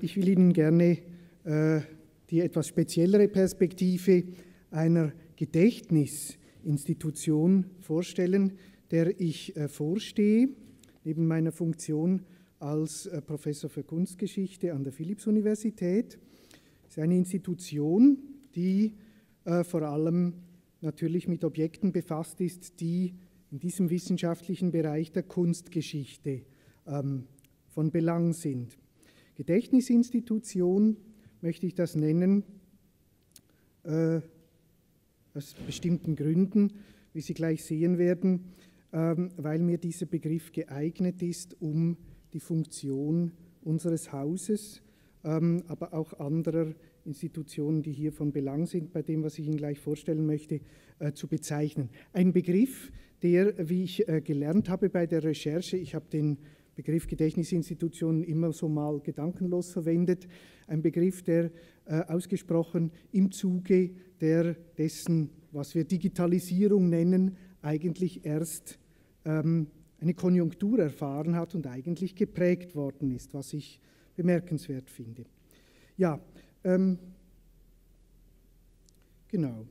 Ich will Ihnen gerne äh, die etwas speziellere Perspektive einer Gedächtnisinstitution vorstellen, der ich äh, vorstehe, neben meiner Funktion als äh, Professor für Kunstgeschichte an der Philipps-Universität. Es ist eine Institution, die vor allem natürlich mit Objekten befasst ist, die in diesem wissenschaftlichen Bereich der Kunstgeschichte ähm, von Belang sind. Gedächtnisinstitution möchte ich das nennen, äh, aus bestimmten Gründen, wie Sie gleich sehen werden, ähm, weil mir dieser Begriff geeignet ist, um die Funktion unseres Hauses, ähm, aber auch anderer Institutionen, die hier von Belang sind, bei dem, was ich Ihnen gleich vorstellen möchte, äh, zu bezeichnen. Ein Begriff, der, wie ich äh, gelernt habe bei der Recherche, ich habe den Begriff Gedächtnisinstitutionen immer so mal gedankenlos verwendet, ein Begriff, der äh, ausgesprochen im Zuge der dessen, was wir Digitalisierung nennen, eigentlich erst ähm, eine Konjunktur erfahren hat und eigentlich geprägt worden ist, was ich bemerkenswert finde. Ja, ähm, genau.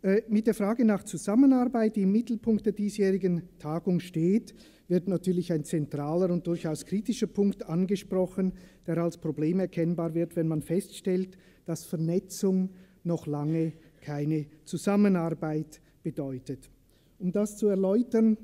Äh, mit der Frage nach Zusammenarbeit, die im Mittelpunkt der diesjährigen Tagung steht, wird natürlich ein zentraler und durchaus kritischer Punkt angesprochen, der als Problem erkennbar wird, wenn man feststellt, dass Vernetzung noch lange keine Zusammenarbeit bedeutet. Um das zu erläutern,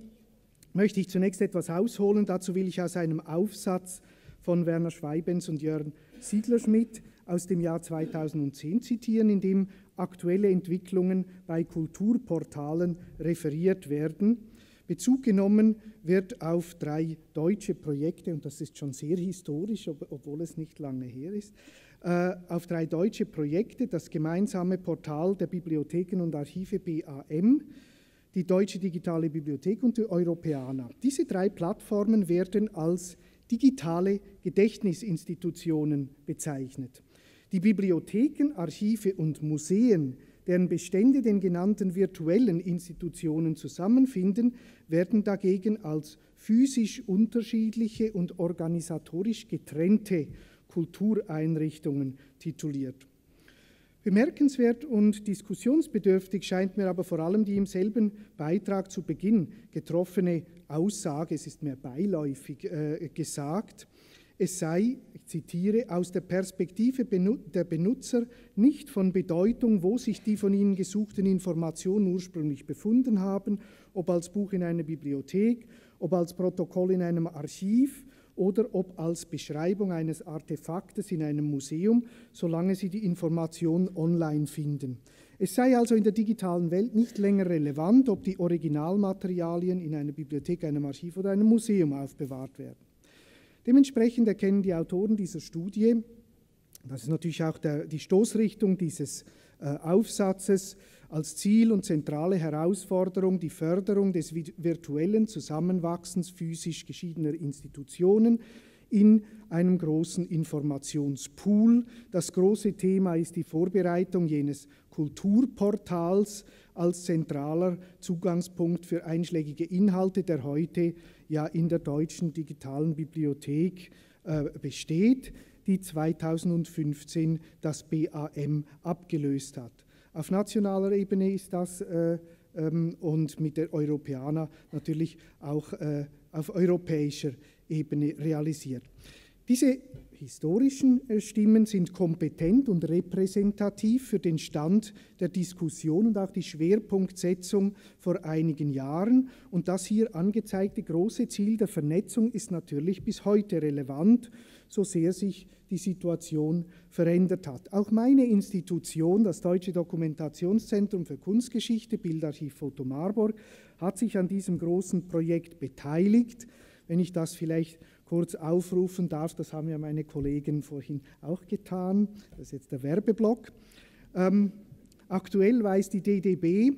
möchte ich zunächst etwas ausholen. Dazu will ich aus einem Aufsatz von Werner Schweibens und Jörn Siedlerschmidt aus dem Jahr 2010 zitieren, in dem aktuelle Entwicklungen bei Kulturportalen referiert werden. Bezug genommen wird auf drei deutsche Projekte, und das ist schon sehr historisch, obwohl es nicht lange her ist, äh, auf drei deutsche Projekte, das gemeinsame Portal der Bibliotheken und Archive BAM, die Deutsche Digitale Bibliothek und die Europäana. Diese drei Plattformen werden als digitale Gedächtnisinstitutionen bezeichnet. Die Bibliotheken, Archive und Museen, deren Bestände den genannten virtuellen Institutionen zusammenfinden, werden dagegen als physisch unterschiedliche und organisatorisch getrennte Kultureinrichtungen tituliert. Bemerkenswert und diskussionsbedürftig scheint mir aber vor allem die im selben Beitrag zu Beginn getroffene Aussage, es ist mehr beiläufig äh, gesagt, es sei, ich zitiere, aus der Perspektive der Benutzer nicht von Bedeutung, wo sich die von ihnen gesuchten Informationen ursprünglich befunden haben, ob als Buch in einer Bibliothek, ob als Protokoll in einem Archiv oder ob als Beschreibung eines Artefaktes in einem Museum, solange sie die Information online finden. Es sei also in der digitalen Welt nicht länger relevant, ob die Originalmaterialien in einer Bibliothek, einem Archiv oder einem Museum aufbewahrt werden. Dementsprechend erkennen die Autoren dieser Studie, das ist natürlich auch der, die Stoßrichtung dieses äh, Aufsatzes, als Ziel und zentrale Herausforderung die Förderung des virtuellen Zusammenwachsens physisch geschiedener Institutionen in einem großen Informationspool. Das große Thema ist die Vorbereitung jenes Kulturportals als zentraler Zugangspunkt für einschlägige Inhalte, der heute ja in der deutschen digitalen Bibliothek äh, besteht, die 2015 das BAM abgelöst hat. Auf nationaler Ebene ist das äh, ähm, und mit der Europäer natürlich auch äh, auf europäischer Ebene realisiert. Diese historischen äh, Stimmen sind kompetent und repräsentativ für den Stand der Diskussion und auch die Schwerpunktsetzung vor einigen Jahren. Und das hier angezeigte große Ziel der Vernetzung ist natürlich bis heute relevant, so sehr sich die Situation verändert hat. Auch meine Institution, das Deutsche Dokumentationszentrum für Kunstgeschichte, Bildarchiv Foto Marburg, hat sich an diesem großen Projekt beteiligt. Wenn ich das vielleicht kurz aufrufen darf, das haben ja meine Kollegen vorhin auch getan, das ist jetzt der Werbeblock. Ähm, aktuell weist die DDB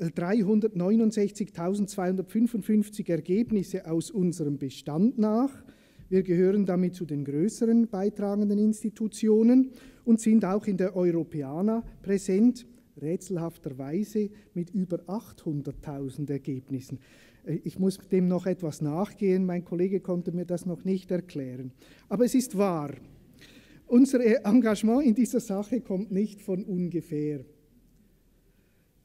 369.255 äh, Ergebnisse aus unserem Bestand nach. Wir gehören damit zu den größeren beitragenden Institutionen und sind auch in der Europäana präsent, rätselhafterweise mit über 800.000 Ergebnissen. Äh, ich muss dem noch etwas nachgehen, mein Kollege konnte mir das noch nicht erklären. Aber es ist wahr. unser Engagement in dieser Sache kommt nicht von ungefähr.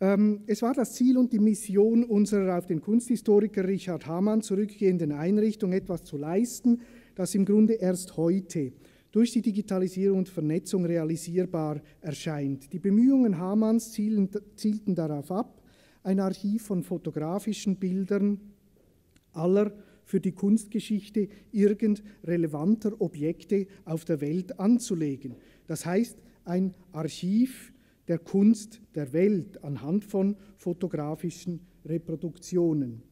Ähm, es war das Ziel und die Mission unserer auf den Kunsthistoriker Richard Hamann zurückgehenden Einrichtung, etwas zu leisten, das im Grunde erst heute durch die Digitalisierung und Vernetzung realisierbar erscheint. Die Bemühungen Hamanns zielten darauf ab, ein Archiv von fotografischen Bildern aller für die Kunstgeschichte irgend relevanter Objekte auf der Welt anzulegen. Das heißt, ein Archiv der Kunst der Welt anhand von fotografischen Reproduktionen.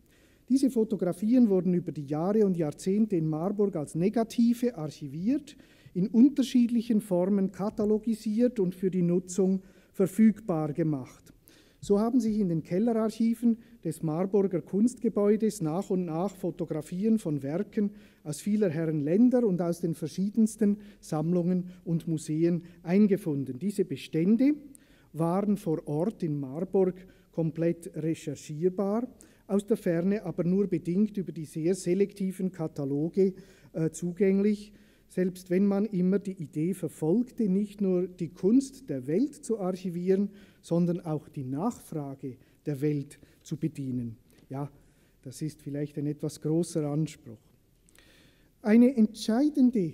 Diese Fotografien wurden über die Jahre und Jahrzehnte in Marburg als Negative archiviert, in unterschiedlichen Formen katalogisiert und für die Nutzung verfügbar gemacht. So haben sich in den Kellerarchiven des Marburger Kunstgebäudes nach und nach Fotografien von Werken aus vieler Herren Länder und aus den verschiedensten Sammlungen und Museen eingefunden. Diese Bestände waren vor Ort in Marburg komplett recherchierbar, aus der Ferne aber nur bedingt über die sehr selektiven Kataloge äh, zugänglich, selbst wenn man immer die Idee verfolgte, nicht nur die Kunst der Welt zu archivieren, sondern auch die Nachfrage der Welt zu bedienen. Ja, das ist vielleicht ein etwas großer Anspruch. Eine entscheidende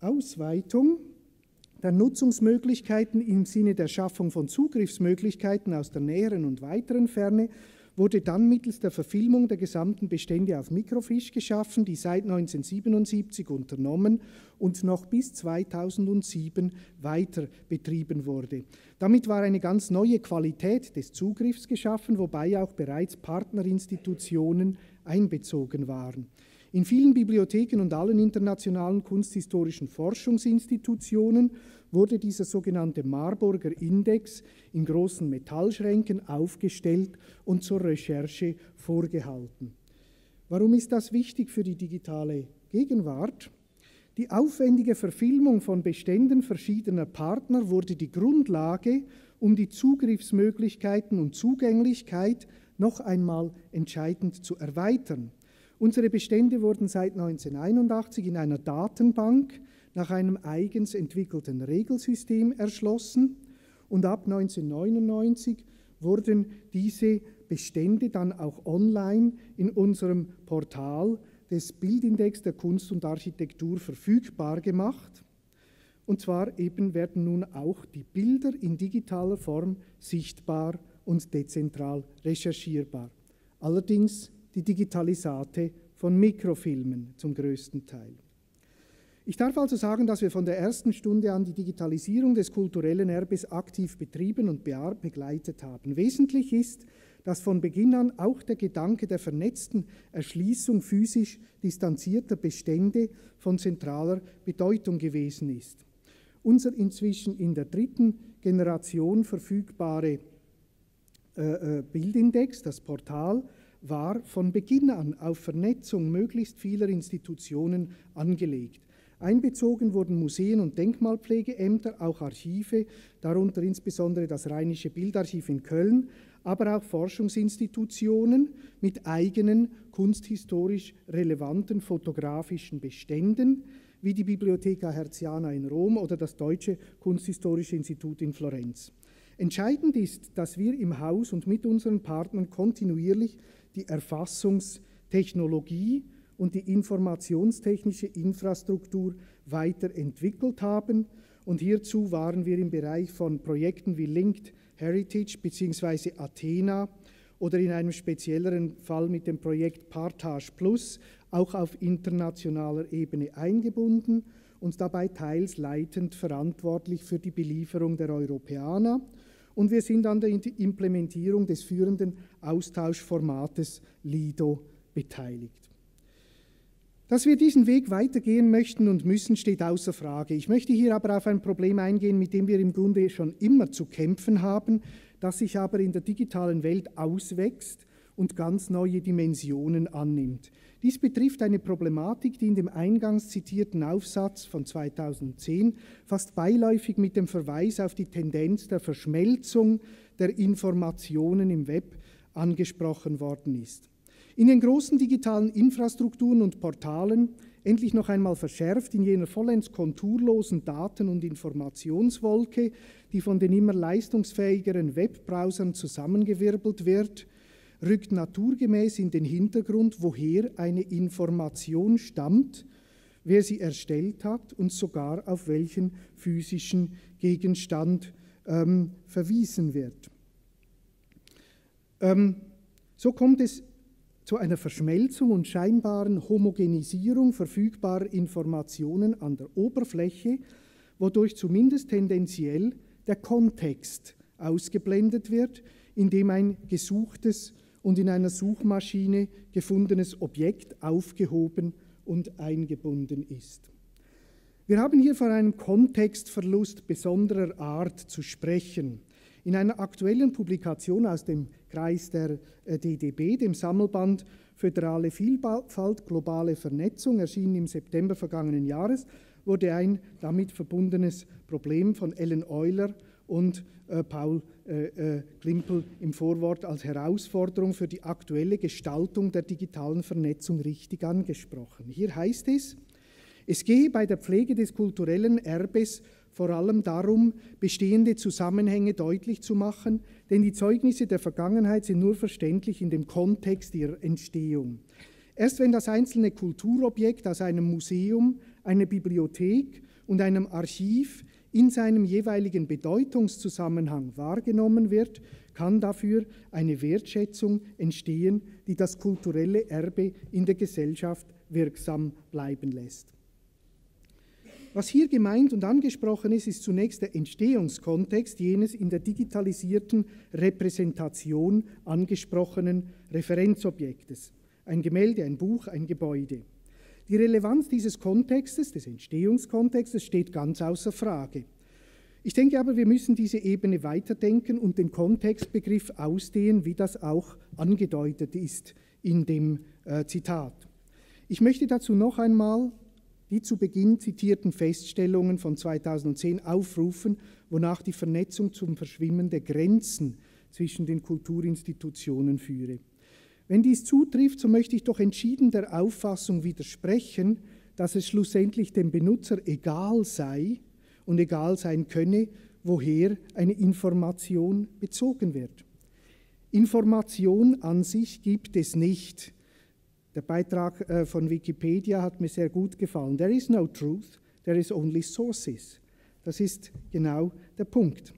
Ausweitung der Nutzungsmöglichkeiten im Sinne der Schaffung von Zugriffsmöglichkeiten aus der näheren und weiteren Ferne wurde dann mittels der Verfilmung der gesamten Bestände auf Mikrofisch geschaffen, die seit 1977 unternommen und noch bis 2007 weiter betrieben wurde. Damit war eine ganz neue Qualität des Zugriffs geschaffen, wobei auch bereits Partnerinstitutionen einbezogen waren. In vielen Bibliotheken und allen internationalen kunsthistorischen Forschungsinstitutionen wurde dieser sogenannte Marburger Index in großen Metallschränken aufgestellt und zur Recherche vorgehalten. Warum ist das wichtig für die digitale Gegenwart? Die aufwendige Verfilmung von Beständen verschiedener Partner wurde die Grundlage, um die Zugriffsmöglichkeiten und Zugänglichkeit noch einmal entscheidend zu erweitern. Unsere Bestände wurden seit 1981 in einer Datenbank nach einem eigens entwickelten Regelsystem erschlossen und ab 1999 wurden diese Bestände dann auch online in unserem Portal des Bildindex der Kunst und Architektur verfügbar gemacht. Und zwar eben werden nun auch die Bilder in digitaler Form sichtbar und dezentral recherchierbar. Allerdings die Digitalisate von Mikrofilmen zum größten Teil. Ich darf also sagen, dass wir von der ersten Stunde an die Digitalisierung des kulturellen Erbes aktiv betrieben und begleitet haben. Wesentlich ist, dass von Beginn an auch der Gedanke der vernetzten Erschließung physisch distanzierter Bestände von zentraler Bedeutung gewesen ist. Unser inzwischen in der dritten Generation verfügbare äh, äh Bildindex, das Portal, war von Beginn an auf Vernetzung möglichst vieler Institutionen angelegt. Einbezogen wurden Museen und Denkmalpflegeämter, auch Archive, darunter insbesondere das Rheinische Bildarchiv in Köln, aber auch Forschungsinstitutionen mit eigenen kunsthistorisch relevanten fotografischen Beständen, wie die Bibliotheca Herziana in Rom oder das Deutsche Kunsthistorische Institut in Florenz. Entscheidend ist, dass wir im Haus und mit unseren Partnern kontinuierlich die Erfassungstechnologie und die informationstechnische Infrastruktur weiterentwickelt haben. Und hierzu waren wir im Bereich von Projekten wie Linked Heritage bzw. Athena oder in einem spezielleren Fall mit dem Projekt Partage Plus auch auf internationaler Ebene eingebunden und dabei teils leitend verantwortlich für die Belieferung der Europäer und wir sind an der Implementierung des führenden Austauschformates LIDO beteiligt. Dass wir diesen Weg weitergehen möchten und müssen, steht außer Frage. Ich möchte hier aber auf ein Problem eingehen, mit dem wir im Grunde schon immer zu kämpfen haben, das sich aber in der digitalen Welt auswächst und ganz neue Dimensionen annimmt. Dies betrifft eine Problematik, die in dem eingangs zitierten Aufsatz von 2010 fast beiläufig mit dem Verweis auf die Tendenz der Verschmelzung der Informationen im Web angesprochen worden ist. In den großen digitalen Infrastrukturen und Portalen endlich noch einmal verschärft in jener vollends konturlosen Daten- und Informationswolke, die von den immer leistungsfähigeren Webbrowsern zusammengewirbelt wird, rückt naturgemäß in den Hintergrund, woher eine Information stammt, wer sie erstellt hat und sogar auf welchen physischen Gegenstand ähm, verwiesen wird. Ähm, so kommt es zu einer Verschmelzung und scheinbaren Homogenisierung verfügbarer Informationen an der Oberfläche, wodurch zumindest tendenziell der Kontext ausgeblendet wird, in dem ein gesuchtes und in einer Suchmaschine gefundenes Objekt aufgehoben und eingebunden ist. Wir haben hier von einem Kontextverlust besonderer Art zu sprechen. In einer aktuellen Publikation aus dem Kreis der äh, DDB, dem Sammelband Föderale Vielfalt, globale Vernetzung, erschienen im September vergangenen Jahres, wurde ein damit verbundenes Problem von Ellen Euler und äh, Paul äh, äh, Klimpel im Vorwort als Herausforderung für die aktuelle Gestaltung der digitalen Vernetzung richtig angesprochen. Hier heißt es, es gehe bei der Pflege des kulturellen Erbes vor allem darum, bestehende Zusammenhänge deutlich zu machen, denn die Zeugnisse der Vergangenheit sind nur verständlich in dem Kontext ihrer Entstehung. Erst wenn das einzelne Kulturobjekt aus einem Museum, einer Bibliothek und einem Archiv in seinem jeweiligen Bedeutungszusammenhang wahrgenommen wird, kann dafür eine Wertschätzung entstehen, die das kulturelle Erbe in der Gesellschaft wirksam bleiben lässt. Was hier gemeint und angesprochen ist, ist zunächst der Entstehungskontext jenes in der digitalisierten Repräsentation angesprochenen Referenzobjektes. Ein Gemälde, ein Buch, ein Gebäude. Die Relevanz dieses Kontextes, des Entstehungskontextes, steht ganz außer Frage. Ich denke aber, wir müssen diese Ebene weiterdenken und den Kontextbegriff ausdehnen, wie das auch angedeutet ist in dem äh, Zitat. Ich möchte dazu noch einmal die zu Beginn zitierten Feststellungen von 2010 aufrufen, wonach die Vernetzung zum Verschwimmen der Grenzen zwischen den Kulturinstitutionen führe. Wenn dies zutrifft, so möchte ich doch entschieden der Auffassung widersprechen, dass es schlussendlich dem Benutzer egal sei und egal sein könne, woher eine Information bezogen wird. Information an sich gibt es nicht. Der Beitrag äh, von Wikipedia hat mir sehr gut gefallen. There is no truth, there is only sources. Das ist genau der Punkt.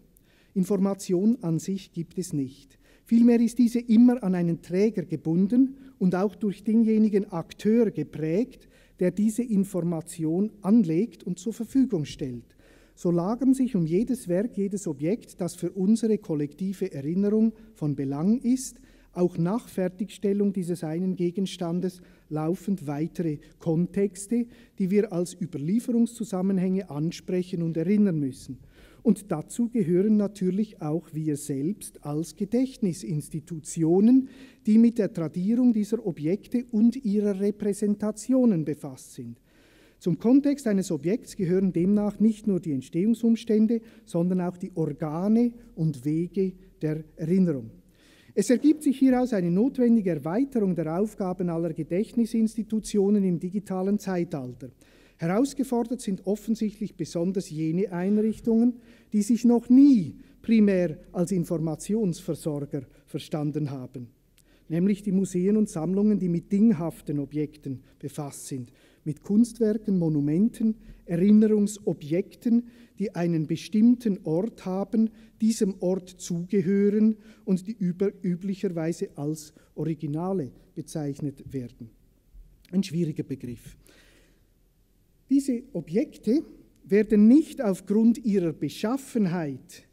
Information an sich gibt es nicht. Vielmehr ist diese immer an einen Träger gebunden und auch durch denjenigen Akteur geprägt, der diese Information anlegt und zur Verfügung stellt. So lagern sich um jedes Werk, jedes Objekt, das für unsere kollektive Erinnerung von Belang ist, auch nach Fertigstellung dieses einen Gegenstandes laufend weitere Kontexte, die wir als Überlieferungszusammenhänge ansprechen und erinnern müssen. Und dazu gehören natürlich auch wir selbst als Gedächtnisinstitutionen, die mit der Tradierung dieser Objekte und ihrer Repräsentationen befasst sind. Zum Kontext eines Objekts gehören demnach nicht nur die Entstehungsumstände, sondern auch die Organe und Wege der Erinnerung. Es ergibt sich hieraus eine notwendige Erweiterung der Aufgaben aller Gedächtnisinstitutionen im digitalen Zeitalter. Herausgefordert sind offensichtlich besonders jene Einrichtungen, die sich noch nie primär als Informationsversorger verstanden haben, nämlich die Museen und Sammlungen, die mit dinghaften Objekten befasst sind, mit Kunstwerken, Monumenten, Erinnerungsobjekten, die einen bestimmten Ort haben, diesem Ort zugehören und die üblicherweise als Originale bezeichnet werden. Ein schwieriger Begriff. Diese Objekte werden nicht aufgrund ihrer Beschaffenheit,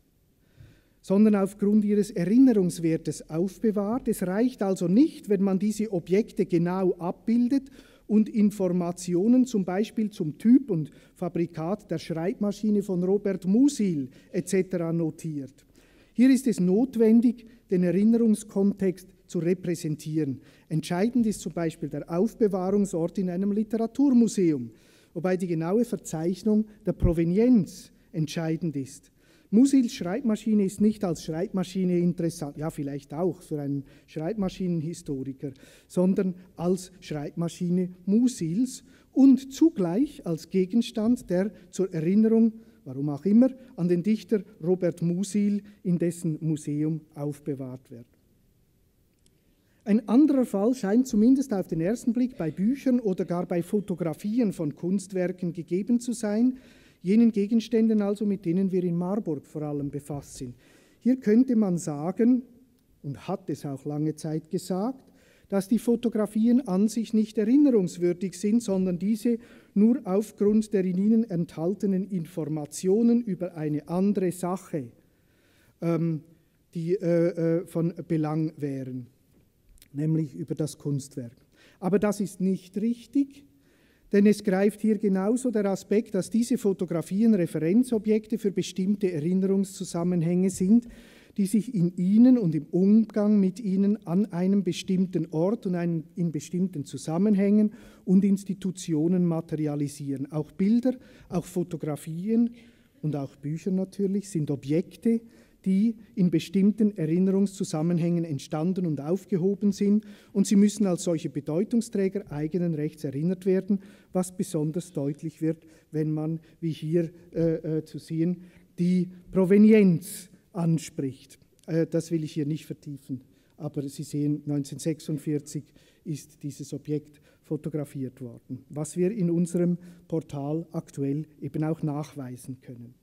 sondern aufgrund ihres Erinnerungswertes aufbewahrt. Es reicht also nicht, wenn man diese Objekte genau abbildet und Informationen zum Beispiel zum Typ und Fabrikat der Schreibmaschine von Robert Musil etc. notiert. Hier ist es notwendig, den Erinnerungskontext zu repräsentieren. Entscheidend ist zum Beispiel der Aufbewahrungsort in einem Literaturmuseum wobei die genaue Verzeichnung der Provenienz entscheidend ist. Musils Schreibmaschine ist nicht als Schreibmaschine interessant, ja vielleicht auch für einen Schreibmaschinenhistoriker, sondern als Schreibmaschine Musils und zugleich als Gegenstand, der zur Erinnerung, warum auch immer, an den Dichter Robert Musil in dessen Museum aufbewahrt wird. Ein anderer Fall scheint zumindest auf den ersten Blick bei Büchern oder gar bei Fotografien von Kunstwerken gegeben zu sein, jenen Gegenständen also, mit denen wir in Marburg vor allem befasst sind. Hier könnte man sagen, und hat es auch lange Zeit gesagt, dass die Fotografien an sich nicht erinnerungswürdig sind, sondern diese nur aufgrund der in ihnen enthaltenen Informationen über eine andere Sache, ähm, die äh, äh, von Belang wären, nämlich über das Kunstwerk. Aber das ist nicht richtig. Denn es greift hier genauso der Aspekt, dass diese Fotografien Referenzobjekte für bestimmte Erinnerungszusammenhänge sind, die sich in ihnen und im Umgang mit ihnen an einem bestimmten Ort und einen, in bestimmten Zusammenhängen und Institutionen materialisieren. Auch Bilder, auch Fotografien und auch Bücher natürlich sind Objekte, die in bestimmten Erinnerungszusammenhängen entstanden und aufgehoben sind und sie müssen als solche Bedeutungsträger eigenen Rechts erinnert werden, was besonders deutlich wird, wenn man, wie hier äh, äh, zu sehen, die Provenienz anspricht. Äh, das will ich hier nicht vertiefen, aber Sie sehen, 1946 ist dieses Objekt fotografiert worden, was wir in unserem Portal aktuell eben auch nachweisen können.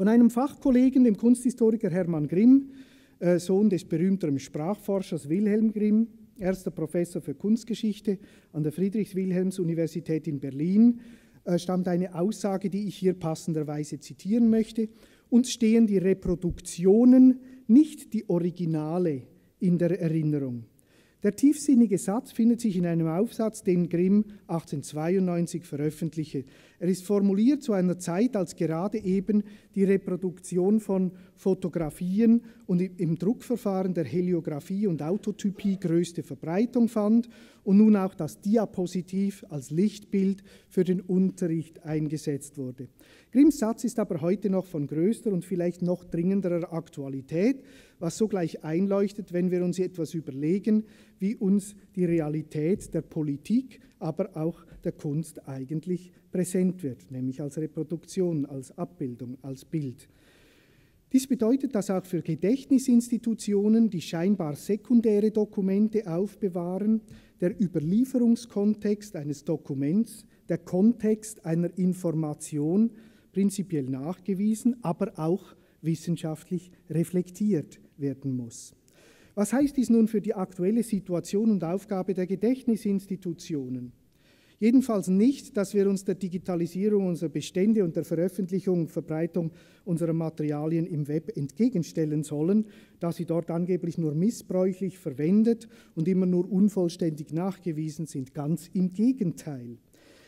Von einem Fachkollegen, dem Kunsthistoriker Hermann Grimm, äh, Sohn des berühmteren Sprachforschers Wilhelm Grimm, erster Professor für Kunstgeschichte an der Friedrich-Wilhelms-Universität in Berlin, äh, stammt eine Aussage, die ich hier passenderweise zitieren möchte. Uns stehen die Reproduktionen, nicht die Originale in der Erinnerung. Der tiefsinnige Satz findet sich in einem Aufsatz, den Grimm 1892 veröffentlichte. Er ist formuliert zu einer Zeit, als gerade eben die Reproduktion von Fotografien und im Druckverfahren der Heliographie und Autotypie größte Verbreitung fand und nun auch das Diapositiv als Lichtbild für den Unterricht eingesetzt wurde. Grimms Satz ist aber heute noch von größter und vielleicht noch dringenderer Aktualität, was sogleich einleuchtet, wenn wir uns etwas überlegen, wie uns die Realität der Politik, aber auch der Kunst eigentlich präsent wird, nämlich als Reproduktion, als Abbildung, als Bild. Dies bedeutet, dass auch für Gedächtnisinstitutionen, die scheinbar sekundäre Dokumente aufbewahren, der Überlieferungskontext eines Dokuments, der Kontext einer Information prinzipiell nachgewiesen, aber auch wissenschaftlich reflektiert werden muss. Was heißt dies nun für die aktuelle Situation und Aufgabe der Gedächtnisinstitutionen? Jedenfalls nicht, dass wir uns der Digitalisierung unserer Bestände und der Veröffentlichung und Verbreitung unserer Materialien im Web entgegenstellen sollen, da sie dort angeblich nur missbräuchlich verwendet und immer nur unvollständig nachgewiesen sind. Ganz im Gegenteil.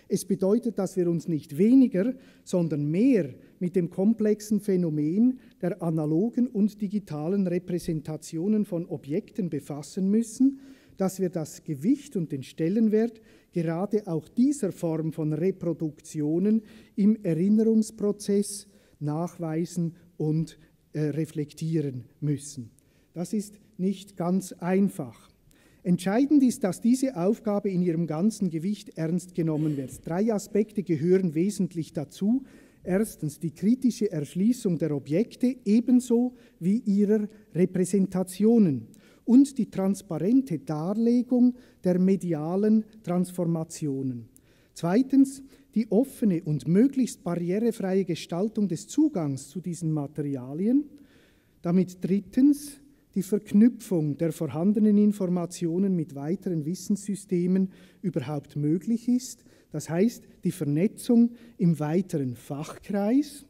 Es bedeutet, dass wir uns nicht weniger, sondern mehr mit dem komplexen Phänomen der analogen und digitalen Repräsentationen von Objekten befassen müssen, dass wir das Gewicht und den Stellenwert gerade auch dieser Form von Reproduktionen im Erinnerungsprozess nachweisen und äh, reflektieren müssen. Das ist nicht ganz einfach. Entscheidend ist, dass diese Aufgabe in ihrem ganzen Gewicht ernst genommen wird. Drei Aspekte gehören wesentlich dazu. Erstens die kritische Erschließung der Objekte ebenso wie ihrer Repräsentationen und die transparente Darlegung der medialen Transformationen. Zweitens die offene und möglichst barrierefreie Gestaltung des Zugangs zu diesen Materialien. Damit drittens die Verknüpfung der vorhandenen Informationen mit weiteren Wissenssystemen überhaupt möglich ist. Das heißt, die Vernetzung im weiteren Fachkreis,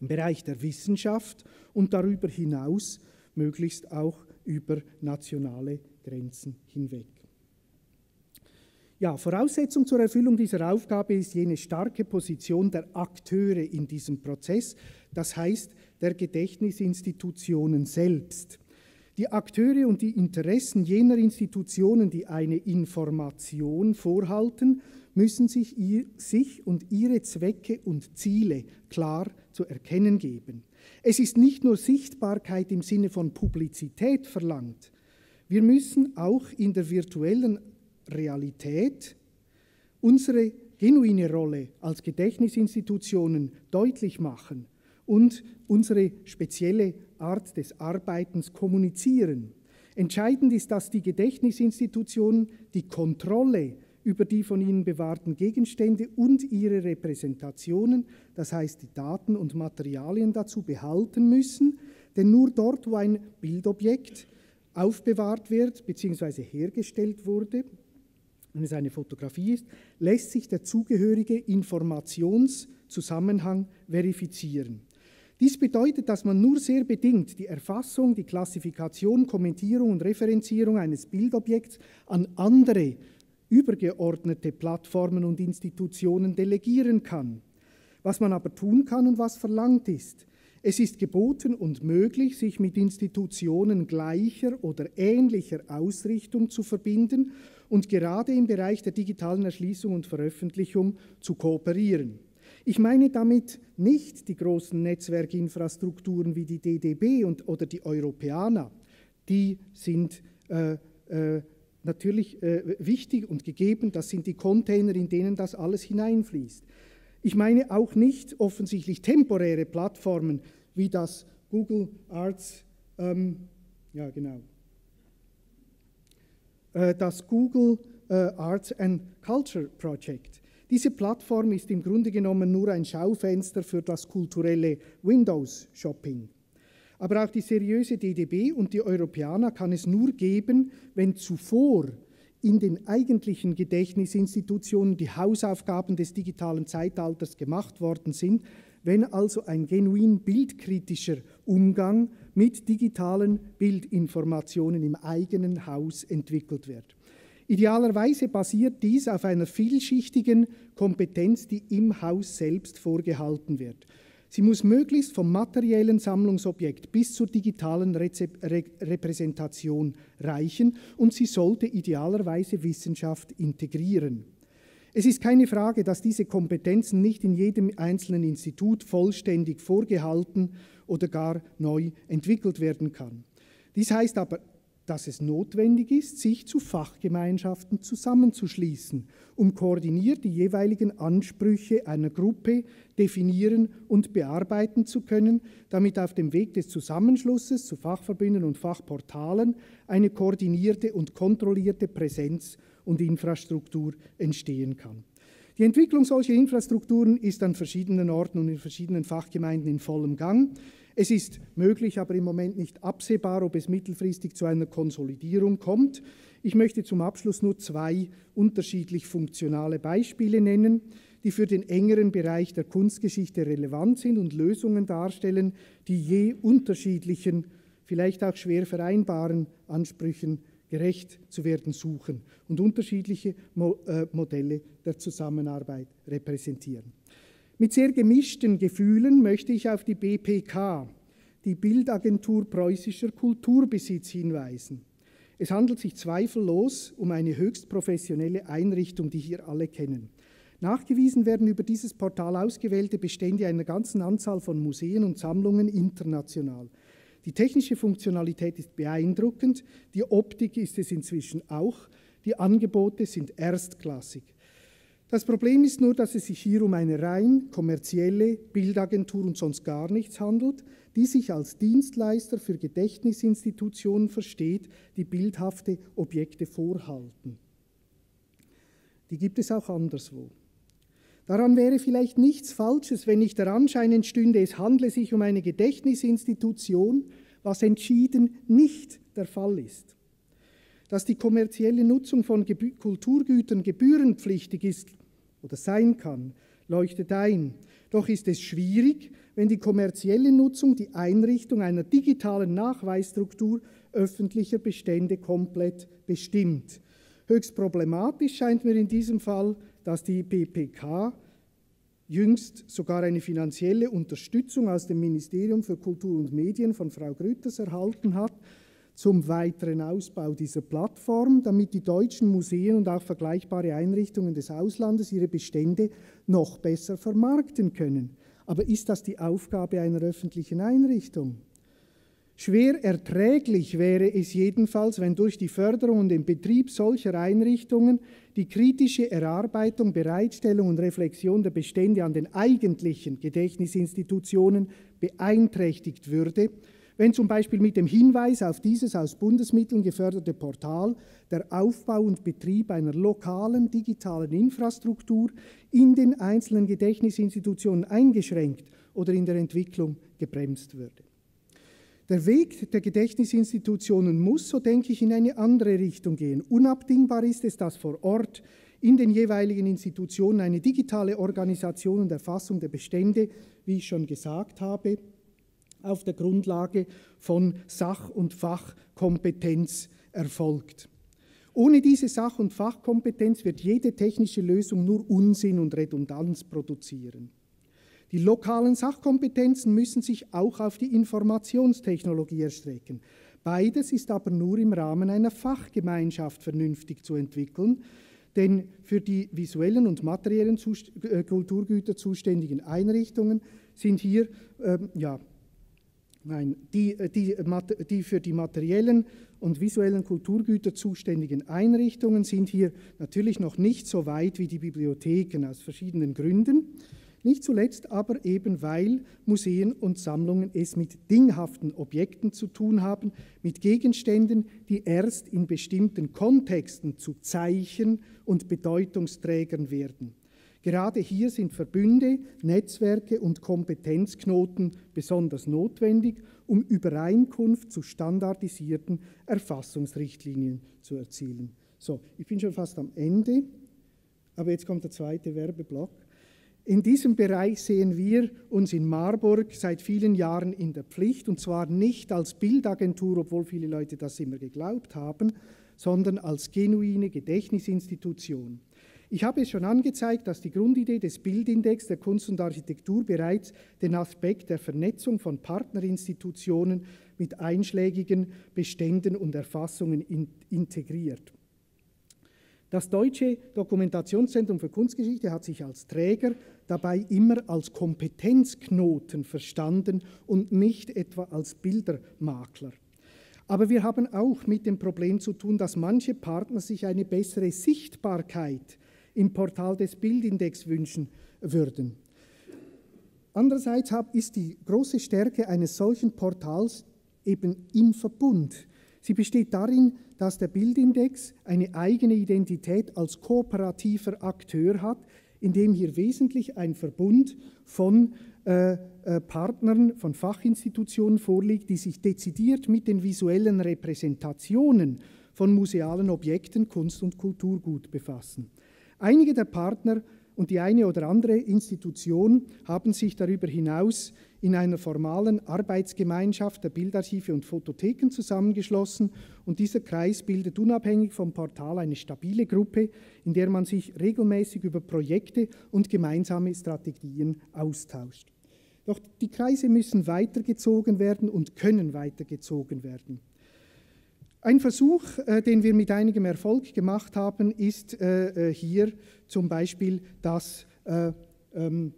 im Bereich der Wissenschaft und darüber hinaus möglichst auch über nationale Grenzen hinweg. Ja, Voraussetzung zur Erfüllung dieser Aufgabe ist jene starke Position der Akteure in diesem Prozess, das heißt der Gedächtnisinstitutionen selbst. Die Akteure und die Interessen jener Institutionen, die eine Information vorhalten, müssen sich, ihr, sich und ihre Zwecke und Ziele klar zu erkennen geben. Es ist nicht nur Sichtbarkeit im Sinne von Publizität verlangt. Wir müssen auch in der virtuellen Realität unsere genuine Rolle als Gedächtnisinstitutionen deutlich machen und unsere spezielle Art des Arbeitens kommunizieren. Entscheidend ist, dass die Gedächtnisinstitutionen die Kontrolle über die von ihnen bewahrten Gegenstände und ihre Repräsentationen, das heißt die Daten und Materialien dazu behalten müssen, denn nur dort, wo ein Bildobjekt aufbewahrt wird bzw. hergestellt wurde, wenn es eine Fotografie ist, lässt sich der zugehörige Informationszusammenhang verifizieren. Dies bedeutet, dass man nur sehr bedingt die Erfassung, die Klassifikation, Kommentierung und Referenzierung eines Bildobjekts an andere übergeordnete Plattformen und Institutionen delegieren kann. Was man aber tun kann und was verlangt ist, es ist geboten und möglich, sich mit Institutionen gleicher oder ähnlicher Ausrichtung zu verbinden und gerade im Bereich der digitalen Erschließung und Veröffentlichung zu kooperieren. Ich meine damit nicht die großen Netzwerkinfrastrukturen wie die DDB und, oder die Europäer. Die sind äh, äh, natürlich äh, wichtig und gegeben. Das sind die Container, in denen das alles hineinfließt. Ich meine auch nicht offensichtlich temporäre Plattformen wie das Google Arts, ähm, ja genau, äh, das Google äh, Arts and Culture Project. Diese Plattform ist im Grunde genommen nur ein Schaufenster für das kulturelle Windows-Shopping. Aber auch die seriöse DDB und die Europäer kann es nur geben, wenn zuvor in den eigentlichen Gedächtnisinstitutionen die Hausaufgaben des digitalen Zeitalters gemacht worden sind, wenn also ein genuin bildkritischer Umgang mit digitalen Bildinformationen im eigenen Haus entwickelt wird. Idealerweise basiert dies auf einer vielschichtigen Kompetenz, die im Haus selbst vorgehalten wird. Sie muss möglichst vom materiellen Sammlungsobjekt bis zur digitalen Rezep Re Repräsentation reichen und sie sollte idealerweise Wissenschaft integrieren. Es ist keine Frage, dass diese Kompetenzen nicht in jedem einzelnen Institut vollständig vorgehalten oder gar neu entwickelt werden kann. Dies heißt aber dass es notwendig ist, sich zu Fachgemeinschaften zusammenzuschließen, um koordiniert die jeweiligen Ansprüche einer Gruppe definieren und bearbeiten zu können, damit auf dem Weg des Zusammenschlusses zu Fachverbünden und Fachportalen eine koordinierte und kontrollierte Präsenz und Infrastruktur entstehen kann. Die Entwicklung solcher Infrastrukturen ist an verschiedenen Orten und in verschiedenen Fachgemeinden in vollem Gang. Es ist möglich, aber im Moment nicht absehbar, ob es mittelfristig zu einer Konsolidierung kommt. Ich möchte zum Abschluss nur zwei unterschiedlich funktionale Beispiele nennen, die für den engeren Bereich der Kunstgeschichte relevant sind und Lösungen darstellen, die je unterschiedlichen, vielleicht auch schwer vereinbaren Ansprüchen gerecht zu werden suchen und unterschiedliche äh, Modelle der Zusammenarbeit repräsentieren. Mit sehr gemischten Gefühlen möchte ich auf die BPK, die Bildagentur preußischer Kulturbesitz, hinweisen. Es handelt sich zweifellos um eine höchst professionelle Einrichtung, die hier alle kennen. Nachgewiesen werden über dieses Portal ausgewählte Bestände einer ganzen Anzahl von Museen und Sammlungen international. Die technische Funktionalität ist beeindruckend, die Optik ist es inzwischen auch, die Angebote sind erstklassig. Das Problem ist nur, dass es sich hier um eine rein kommerzielle Bildagentur und sonst gar nichts handelt, die sich als Dienstleister für Gedächtnisinstitutionen versteht, die bildhafte Objekte vorhalten. Die gibt es auch anderswo. Daran wäre vielleicht nichts Falsches, wenn nicht der Anschein entstünde, es handle sich um eine Gedächtnisinstitution, was entschieden nicht der Fall ist. Dass die kommerzielle Nutzung von Kulturgütern gebührenpflichtig ist oder sein kann, leuchtet ein. Doch ist es schwierig, wenn die kommerzielle Nutzung die Einrichtung einer digitalen Nachweisstruktur öffentlicher Bestände komplett bestimmt. Höchst problematisch scheint mir in diesem Fall, dass die BPK jüngst sogar eine finanzielle Unterstützung aus dem Ministerium für Kultur und Medien von Frau Grütters erhalten hat, zum weiteren Ausbau dieser Plattform, damit die deutschen Museen und auch vergleichbare Einrichtungen des Auslandes ihre Bestände noch besser vermarkten können. Aber ist das die Aufgabe einer öffentlichen Einrichtung? Schwer erträglich wäre es jedenfalls, wenn durch die Förderung und den Betrieb solcher Einrichtungen die kritische Erarbeitung, Bereitstellung und Reflexion der Bestände an den eigentlichen Gedächtnisinstitutionen beeinträchtigt würde wenn zum Beispiel mit dem Hinweis auf dieses aus Bundesmitteln geförderte Portal der Aufbau und Betrieb einer lokalen digitalen Infrastruktur in den einzelnen Gedächtnisinstitutionen eingeschränkt oder in der Entwicklung gebremst würde. Der Weg der Gedächtnisinstitutionen muss, so denke ich, in eine andere Richtung gehen. Unabdingbar ist es, dass vor Ort in den jeweiligen Institutionen eine digitale Organisation und Erfassung der Bestände, wie ich schon gesagt habe, auf der Grundlage von Sach- und Fachkompetenz erfolgt. Ohne diese Sach- und Fachkompetenz wird jede technische Lösung nur Unsinn und Redundanz produzieren. Die lokalen Sachkompetenzen müssen sich auch auf die Informationstechnologie erstrecken. Beides ist aber nur im Rahmen einer Fachgemeinschaft vernünftig zu entwickeln, denn für die visuellen und materiellen äh, Kulturgüter zuständigen Einrichtungen sind hier ähm, ja, Nein, die, äh, die, die für die materiellen und visuellen Kulturgüter zuständigen Einrichtungen sind hier natürlich noch nicht so weit wie die Bibliotheken aus verschiedenen Gründen. Nicht zuletzt aber eben, weil Museen und Sammlungen es mit dinghaften Objekten zu tun haben, mit Gegenständen, die erst in bestimmten Kontexten zu Zeichen und Bedeutungsträgern werden. Gerade hier sind Verbünde, Netzwerke und Kompetenzknoten besonders notwendig, um Übereinkunft zu standardisierten Erfassungsrichtlinien zu erzielen. So, ich bin schon fast am Ende, aber jetzt kommt der zweite Werbeblock. In diesem Bereich sehen wir uns in Marburg seit vielen Jahren in der Pflicht, und zwar nicht als Bildagentur, obwohl viele Leute das immer geglaubt haben, sondern als genuine Gedächtnisinstitution. Ich habe es schon angezeigt, dass die Grundidee des Bildindex der Kunst und Architektur bereits den Aspekt der Vernetzung von Partnerinstitutionen mit einschlägigen Beständen und Erfassungen in integriert. Das Deutsche Dokumentationszentrum für Kunstgeschichte hat sich als Träger dabei immer als Kompetenzknoten verstanden und nicht etwa als Bildermakler. Aber wir haben auch mit dem Problem zu tun, dass manche Partner sich eine bessere Sichtbarkeit im Portal des Bildindex wünschen würden. Andererseits ist die große Stärke eines solchen Portals eben im Verbund. Sie besteht darin, dass der Bildindex eine eigene Identität als kooperativer Akteur hat, indem hier wesentlich ein Verbund von äh, äh, Partnern, von Fachinstitutionen vorliegt, die sich dezidiert mit den visuellen Repräsentationen von musealen Objekten, Kunst und Kulturgut befassen. Einige der Partner und die eine oder andere Institution haben sich darüber hinaus in einer formalen Arbeitsgemeinschaft der Bildarchive und Fototheken zusammengeschlossen und dieser Kreis bildet unabhängig vom Portal eine stabile Gruppe, in der man sich regelmäßig über Projekte und gemeinsame Strategien austauscht. Doch die Kreise müssen weitergezogen werden und können weitergezogen werden. Ein Versuch, äh, den wir mit einigem Erfolg gemacht haben, ist äh, äh, hier zum Beispiel das, ähm,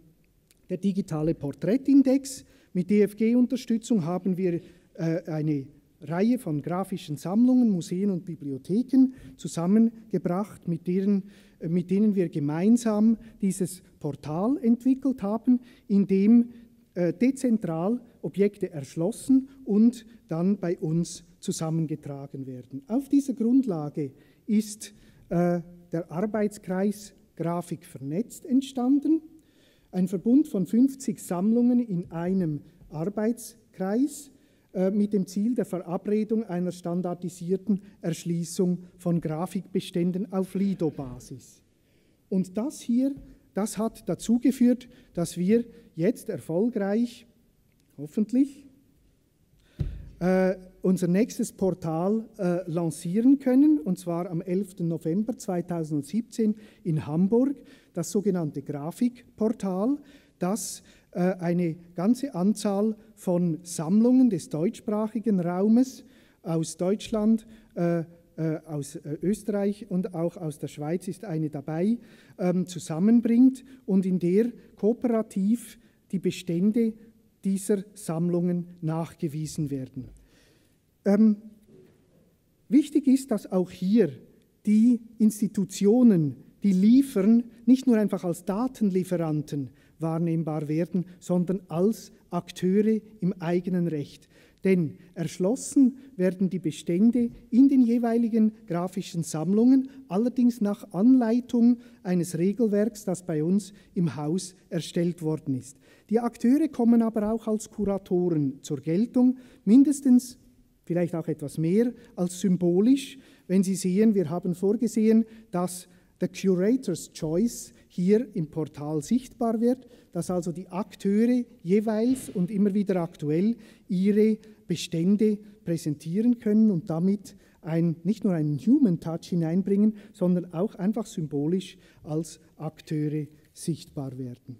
der digitale Porträtindex. Mit DFG-Unterstützung haben wir eine Reihe von grafischen Sammlungen, Museen und Bibliotheken zusammengebracht, mit, deren, mit denen wir gemeinsam dieses Portal entwickelt haben, in dem dezentral Objekte erschlossen und dann bei uns zusammengetragen werden. Auf dieser Grundlage ist äh, der Arbeitskreis Grafik vernetzt entstanden, ein Verbund von 50 Sammlungen in einem Arbeitskreis äh, mit dem Ziel der Verabredung einer standardisierten Erschließung von Grafikbeständen auf Lido-Basis. Und das hier, das hat dazu geführt, dass wir jetzt erfolgreich, hoffentlich, äh, unser nächstes Portal äh, lancieren können, und zwar am 11. November 2017 in Hamburg, das sogenannte Grafikportal, das äh, eine ganze Anzahl von Sammlungen des deutschsprachigen Raumes aus Deutschland, äh, äh, aus äh, Österreich und auch aus der Schweiz ist eine dabei, ähm, zusammenbringt und in der kooperativ die Bestände dieser Sammlungen nachgewiesen werden. Ähm, wichtig ist, dass auch hier die Institutionen, die liefern, nicht nur einfach als Datenlieferanten wahrnehmbar werden, sondern als Akteure im eigenen Recht. Denn erschlossen werden die Bestände in den jeweiligen grafischen Sammlungen, allerdings nach Anleitung eines Regelwerks, das bei uns im Haus erstellt worden ist. Die Akteure kommen aber auch als Kuratoren zur Geltung, mindestens, vielleicht auch etwas mehr, als symbolisch, wenn Sie sehen, wir haben vorgesehen, dass der Curator's Choice hier im Portal sichtbar wird, dass also die Akteure jeweils und immer wieder aktuell ihre Bestände präsentieren können und damit ein, nicht nur einen Human Touch hineinbringen, sondern auch einfach symbolisch als Akteure sichtbar werden.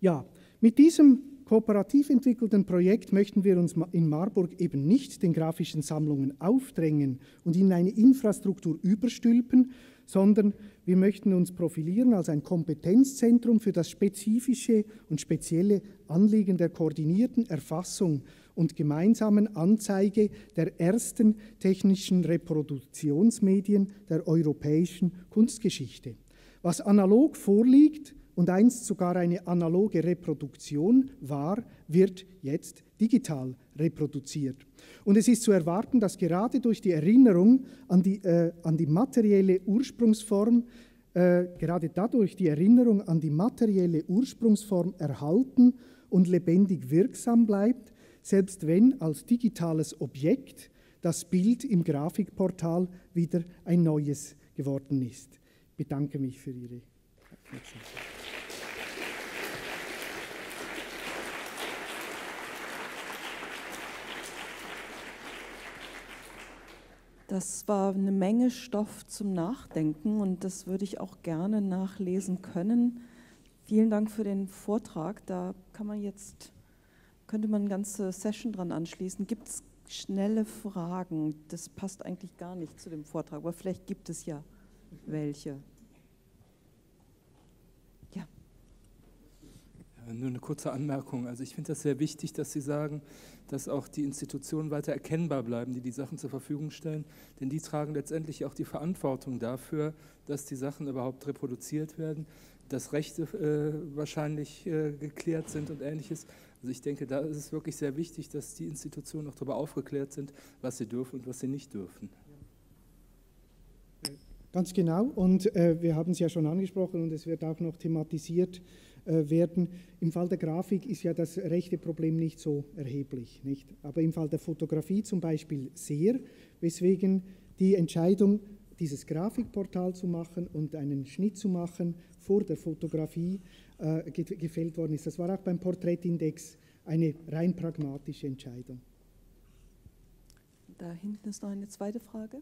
Ja, mit diesem kooperativ entwickelten Projekt möchten wir uns in Marburg eben nicht den grafischen Sammlungen aufdrängen und ihnen eine Infrastruktur überstülpen, sondern wir möchten uns profilieren als ein Kompetenzzentrum für das spezifische und spezielle Anliegen der koordinierten Erfassung und gemeinsamen Anzeige der ersten technischen Reproduktionsmedien der europäischen Kunstgeschichte. Was analog vorliegt, und einst sogar eine analoge Reproduktion war, wird jetzt digital reproduziert. Und es ist zu erwarten, dass gerade durch die Erinnerung an die, äh, an die materielle Ursprungsform, äh, gerade dadurch die Erinnerung an die materielle Ursprungsform erhalten und lebendig wirksam bleibt, selbst wenn als digitales Objekt das Bild im Grafikportal wieder ein neues geworden ist. Ich bedanke mich für Ihre Aufmerksamkeit. Das war eine Menge Stoff zum Nachdenken und das würde ich auch gerne nachlesen können. Vielen Dank für den Vortrag. Da kann man jetzt, könnte man eine ganze Session dran anschließen. Gibt es schnelle Fragen? Das passt eigentlich gar nicht zu dem Vortrag, aber vielleicht gibt es ja welche. Nur eine kurze Anmerkung. Also ich finde das sehr wichtig, dass Sie sagen, dass auch die Institutionen weiter erkennbar bleiben, die die Sachen zur Verfügung stellen. Denn die tragen letztendlich auch die Verantwortung dafür, dass die Sachen überhaupt reproduziert werden, dass Rechte äh, wahrscheinlich äh, geklärt sind und ähnliches. Also ich denke, da ist es wirklich sehr wichtig, dass die Institutionen auch darüber aufgeklärt sind, was sie dürfen und was sie nicht dürfen. Ganz genau. Und äh, wir haben es ja schon angesprochen und es wird auch noch thematisiert äh, werden. Im Fall der Grafik ist ja das rechte Problem nicht so erheblich, nicht? aber im Fall der Fotografie zum Beispiel sehr, weswegen die Entscheidung, dieses Grafikportal zu machen und einen Schnitt zu machen vor der Fotografie äh, gefällt worden ist. Das war auch beim Porträtindex eine rein pragmatische Entscheidung. Da hinten ist noch eine zweite Frage.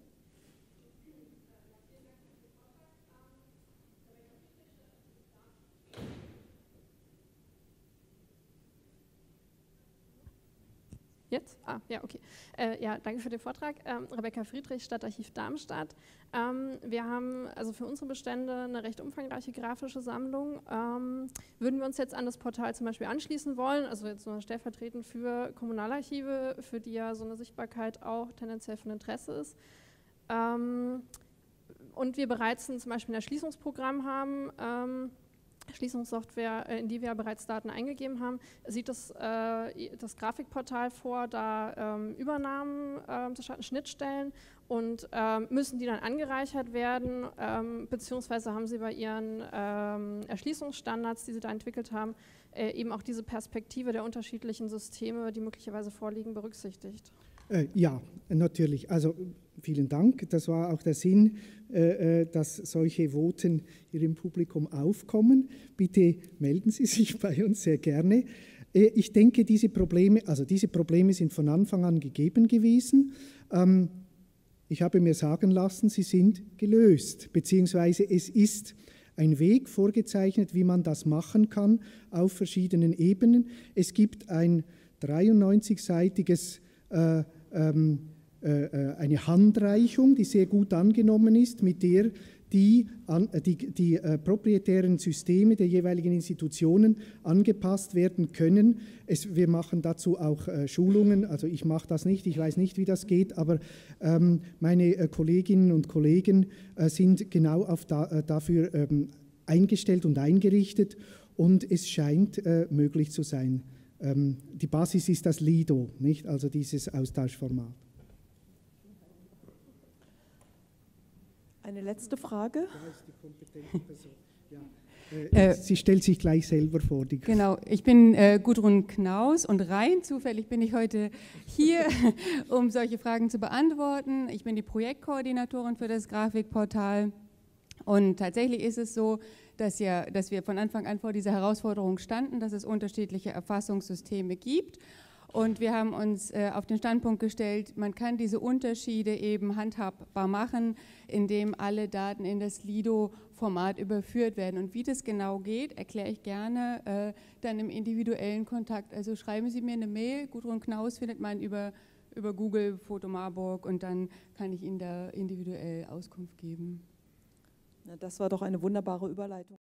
Jetzt? Ah, ja, okay. Äh, ja, danke für den Vortrag. Ähm, Rebecca Friedrich, Stadtarchiv Darmstadt. Ähm, wir haben also für unsere Bestände eine recht umfangreiche grafische Sammlung. Ähm, würden wir uns jetzt an das Portal zum Beispiel anschließen wollen, also jetzt nur stellvertretend für Kommunalarchive, für die ja so eine Sichtbarkeit auch tendenziell von Interesse ist, ähm, und wir bereits ein, zum Beispiel ein Erschließungsprogramm haben, ähm, Schließungssoftware, äh, in die wir bereits Daten eingegeben haben, sieht das, äh, das Grafikportal vor, da ähm, Übernahmen äh, zu starten, Schnittstellen und ähm, müssen die dann angereichert werden, ähm, beziehungsweise haben sie bei ihren ähm, Erschließungsstandards, die sie da entwickelt haben, äh, eben auch diese Perspektive der unterschiedlichen Systeme, die möglicherweise vorliegen, berücksichtigt. Äh, ja, natürlich. Also vielen Dank. Das war auch der Sinn, äh, äh, dass solche Voten hier im Publikum aufkommen. Bitte melden Sie sich bei uns sehr gerne. Ich denke, diese Probleme, also diese Probleme sind von Anfang an gegeben gewesen. Ähm, ich habe mir sagen lassen, sie sind gelöst, beziehungsweise es ist ein Weg vorgezeichnet, wie man das machen kann auf verschiedenen Ebenen. Es gibt ein 93-seitiges äh, ähm, äh, eine Handreichung, die sehr gut angenommen ist, mit der die, an, die, die äh, proprietären Systeme der jeweiligen Institutionen angepasst werden können. Es, wir machen dazu auch äh, Schulungen, also ich mache das nicht, ich weiß nicht, wie das geht, aber ähm, meine äh, Kolleginnen und Kollegen äh, sind genau da, äh, dafür ähm, eingestellt und eingerichtet und es scheint äh, möglich zu sein. Ähm, die Basis ist das Lido, nicht? also dieses Austauschformat. Eine letzte Frage. Äh, äh, sie stellt sich gleich selber vor. genau, ich bin äh, Gudrun Knaus und rein zufällig bin ich heute hier, um solche Fragen zu beantworten. Ich bin die Projektkoordinatorin für das Grafikportal und tatsächlich ist es so, dass, ja, dass wir von Anfang an vor dieser Herausforderung standen, dass es unterschiedliche Erfassungssysteme gibt und wir haben uns äh, auf den Standpunkt gestellt, man kann diese Unterschiede eben handhabbar machen, indem alle Daten in das Lido-Format überführt werden. Und wie das genau geht, erkläre ich gerne äh, dann im individuellen Kontakt. Also schreiben Sie mir eine Mail, Gudrun Knaus findet man über, über Google Foto Marburg und dann kann ich Ihnen da individuell Auskunft geben. Das war doch eine wunderbare Überleitung.